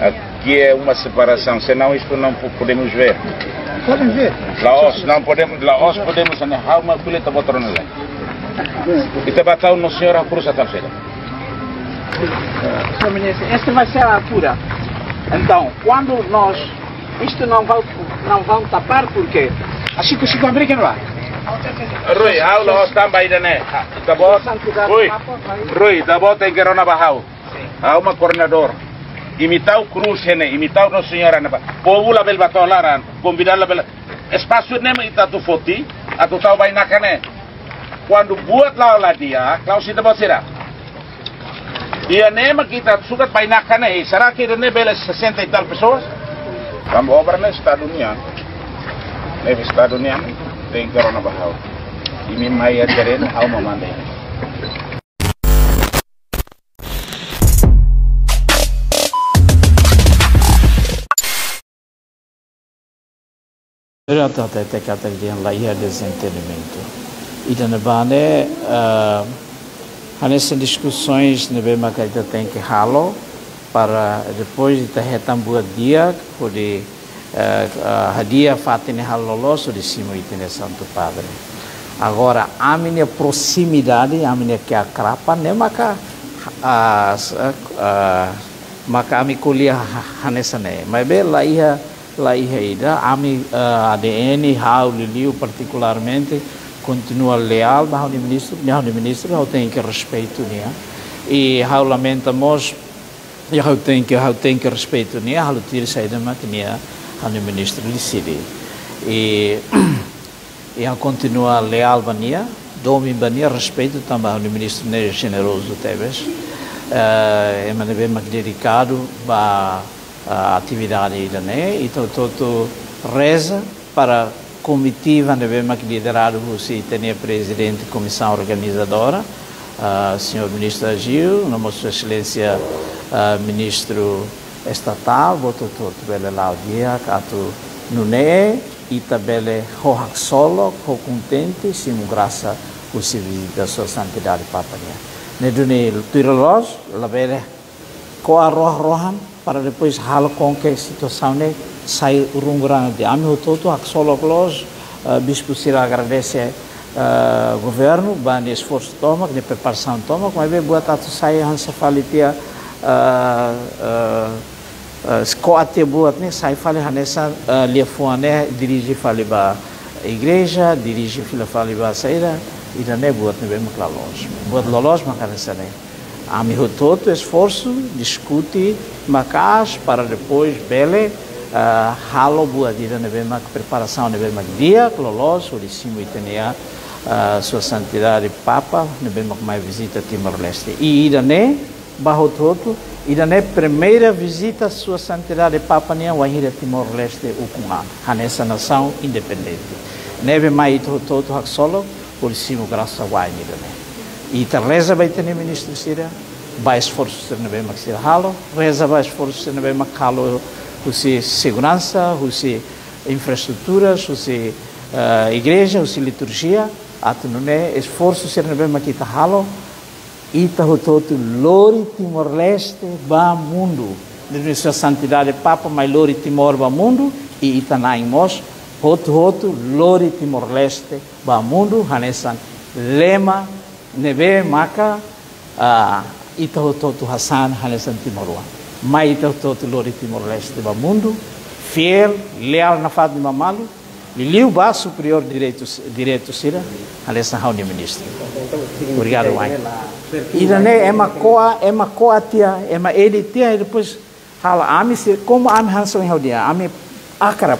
Aqui é uma separação, senão isto não podemos ver. Podem ver. Laos, não podemos, Laos podemos? Há uma coleta botrona lá. E te bateu no senhor a cruz a tal feira. Sr. Ministro, esta vai ser a altura. Então, quando nós. Isto não vão, não vão tapar, porque. Assim que se complica, não é? Rui, há o Laos também, né? Rui, Rui, tá bom, tem que ir na Bahau. Há uma coordenador. Imitar o cruz, né? Imitar o nosso senhor, né? Povo lá, bel bateu lá, convidar lá, bel. Espaço, né? Ita tu foti, a tu tau vai na cané. Quando buat lá lá dia, Klaus ita botira. E a nema kita sukat vai na cané. Será que ele bela 60 e tal pessoas? Vamos obra no Estado União. No Estado União, tem que ir na Bahau. E minha mãe é terreno, ia desentendimento. E da bane uh, nessas discussões ne bem que ainda tem que halo para depois de ter retambu dia poder uh, hadia fatine halolo so de cima e tem santo padre. Agora a minha proximidade, a minha que a crapa ne maka a uh, maka ami kuliah hanessa ne. Mas bem lá lá ida ami uh, ADN hau liliu particularmente continua leal ao ministro ao ministro hau tem que respeito nia e hau lamentamos e hau tem que hau tem que respeito nia hau tira saída maquinia ao ministro decide e e hau continua leal bania domi bania respeito também ao ministro né generoso teves uh, é maneira bem dedicado para a atividade da né então todo reza para comitiva de bem que liderado se tem presidente comissão organizadora uh, senhor ministro Agil nossa excelência uh, ministro estatal voto todo bele lá o dia cato nune e tabele hohak solo ho contente sim graça o serviço da sua santidade papania ne dune tuirolos la bele ko arroh rohan para depois hal com que situação né sai urung de ami todo ak solo close uh, bispo sira agradece uh, governo ban esforço toma de preparação toma como é buat atu sai han safalitia uh, uh, uh, ate buat né sai fale hanessa uh, lefuane dirige fale ba igreja dirige fila fale ba saída e não é buat né bem claros buat lolos makanessa né Ami todo esforço, discute, macas para depois bele uh, halo buat dira nebe mak preparação nebe mak dia klolos o disimo itenia uh, sua santidade papa nebe mak mai visita Timor Leste e ida ne bajo todo ida ne primeira visita sua santidade papa nia wahira Timor Leste ukunga hanessa nação independente. Nebe mai todo todo hak solo o disimo graça wai ida e ta reza vai ter ministro Sira? Vai esforço ser nebe mak sira halo. Reza vai esforço ser nebe mak halo usi segurança usi infraestruturas usi uh, igreja usi liturgia. Atu nune esforço ser nebe mak kita halo. Ita hototu lori Timor Leste ba mundo de sua santidade papa mai lori Timor ba mundo e ita na imos hotu lori Timor Leste ba mundo hanesan lema nebe maka uh, hototu Hasan hanesan Timoruan mai ita hototu lori Timor Leste ba mundo fiel leal na fad de mamalu. Liliu ba superior direito direito sira. Hanesan hauni ministro. Obrigado mãe. Ira ne ema koa ema koa tia ema edi tia e depois hala ami se como ami hanso em dia ami akara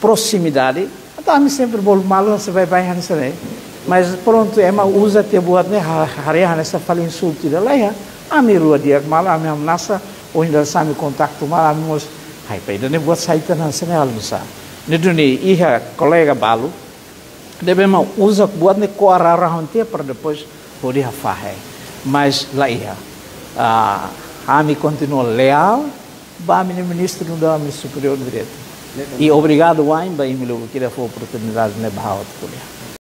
proximidade. Então ami sempre bol malu se vai vai hanso ne mas pronto ema usa tia buat ne hari hanesa fala insulto da lá ami rua dia malu ami am nasa o ainda sami contato mal ami mos hai pa ida ne buat saita hanso ne almusa ne duni iha colega balu devemos usa buat ne koa rara hantia para depois poder fazer mas lá ia a Ami continua leal Bami ministro no Dami Superior Direito. E obrigado Wain Baim Milu que foi a oportunidade de Bahia